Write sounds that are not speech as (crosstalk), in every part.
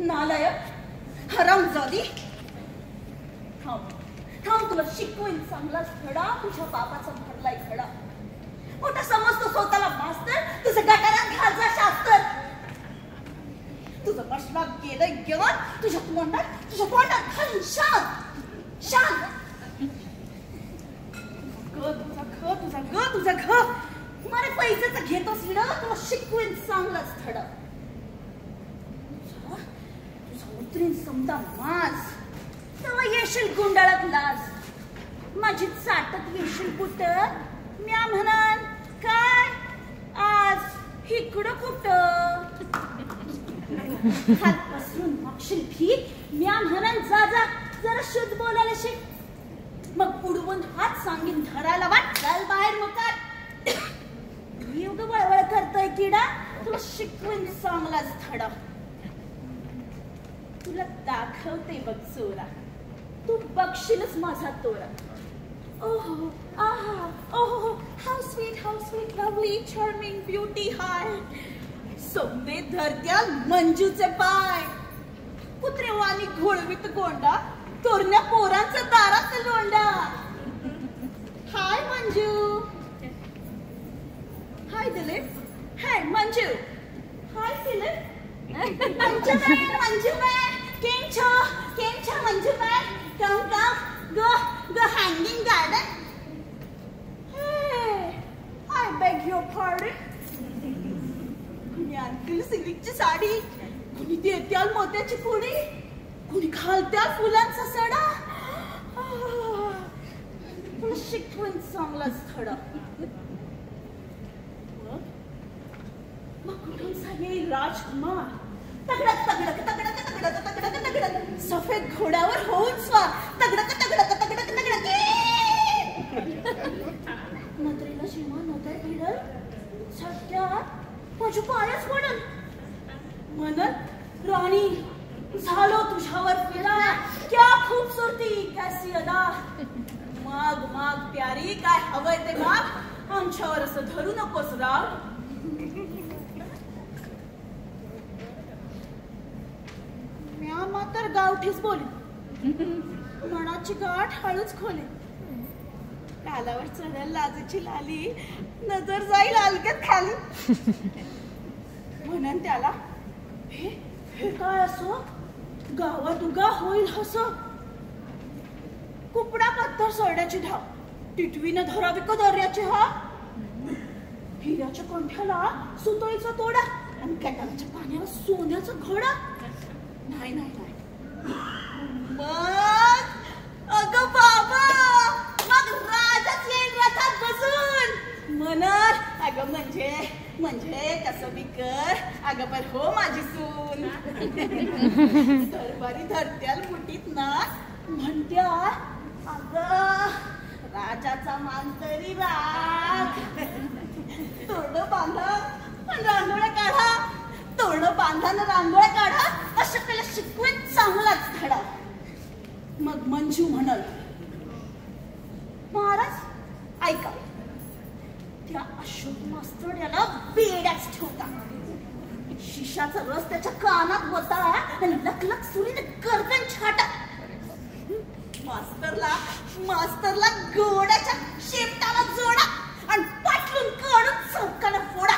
नालायक हरामजादी थांब थांब तुला शिकवेन चांगलाच धडा तुझ्या बापाचा भरलाय घडा मोठा समजतो स्वतःला मास्तर तुझं गटारात घालचा शास्त्र तुझं मशला गेलं ज्ञान तुझ्या तोंडात तुझ्या तोंडात खाली शांत शांत तुझा ख तुझा ग तुझा घ मला पैसेच घेतोस हिड तुला शिकवेन चांगलाच धडा तुझा तुझा उतरीन समजा मास तेव्हा येशील गुंडाळत लास माझी चाटत येशील कुठ? म्या म्हणान काय? आज इकडं कुठं? हात पसरून मागशील भीक म्या म्हणान जा जा जरा शुद्ध बोलायला शिक मग उडवून हात सांगीन धरायला वाट चाल बाहेर मुकात एवढं वळवळ करतोय किडा तुला शिकवून चांगलाच धडा. तुला दाखवते बघ चोरा तू बघशीलच माझा तोरा. ओहो आहा ओहो how sweet how sweet lovely charming beauty हाय सोमने धरत्या मंजूचे पाय. कुत्रेवानी घोळवीत गोंडा तोरण्या पोरांचा दारात लोंडा. Hi Manju. Hi Dilip. Hi Manju. Hi Dilip. (laughs) Manju केम છો કેમ છો Manjubhai come come go go hanging garden hey I beg your pardon कुणी आणतील सिल्कची साडी कुणी देत्याल मोत्याची पुडी कुणी घालत्याल फुलांचा सडा तुला शिकवून चांगलाच खडा मग कुठून सांगेल राजकुमार तगडक तगडक तगडक तगडक तगडक तगडक सफेद घोड्यावर होऊन स्वा. तगडक तगडक तगडक तगडक. नजरेला शिमा नजर भिडल सत्यात माझी पायच पडल म्हणत राणी झालो तुझ्यावर फिरा. क्या खूबसूरती कैसी अदा माग माग प्यारी काय हवंय ते माग. आमच्यावर असं धरू नकोस राव तर गावठीच बोले. मनाची गाठ हळूच खोले. कालावर चढल लाजेची लाली नजर जाईल अलगत खाली. म्हणून त्याला हे हे काय असो? गावात उगा होईल हस. कुपडा पत्थर सोडण्याची धाव. टिटवीनं धरावी का दर्याची हा. हिऱ्याच्या कंठ्याला सुतळीचा तोडा आणि कॅटाच्या पाण्याला सोन्याचा घोडा. नाही नाही नाही. मग? अगं बाबा मग राजाच येईल रथात बसून. म्हणत अगं म्हणजे म्हणजे कसं बी कर अगं पण हो माझी सून. दरबारी धरत्याल मुठीत ना? म्हणत्या अगं राजाचा मान तरी राग तोंड बांधा रांगोळ्या काढा. तोंड बांधा रांगोळ्या काढा असं त्याला शिकवेन चांगलाच धडा मग मंजू म्हणल महाराज ऐका त्या अशोक बेड्याच ठेवता. शिशाचा रस त्याच्या कानात होता आणि लखलख सुरीने गर्दन छाटा मास्तरला मास्तरला गोड्याच्या शेपटाला जोडा आणि पाटलून काढून चौकाला फोडा.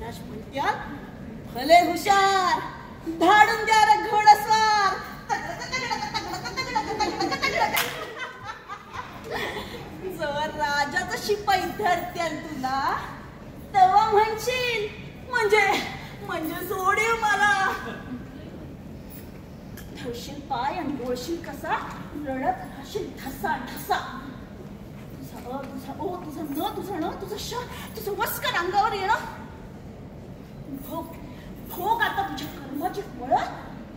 म्हणत्या भले हुशार धाडून द्या रे घोडस्वार कशी शिपाई तुला? तेव्हा म्हणशील? म्हणजे म्हणजे सोडीव मला. ठेवशील पाय आणि बोळशील कसा? रडत राहशील ठसा ठसा तुझा अ तुझा ओ तुझं न तुझं न तुझं श तुझं वस्कर अंगावर येणं? भोग भोग आता तुझ्या कर्माची फळ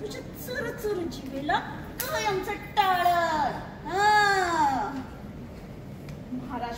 तुझ्या चुर चुर जीवेला कायमचं टाळत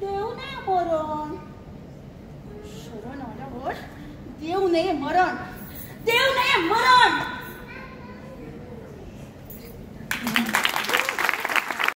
Deu, né, moron? Chorona, olha agora. Deu, né, moron? Deu, né, moron?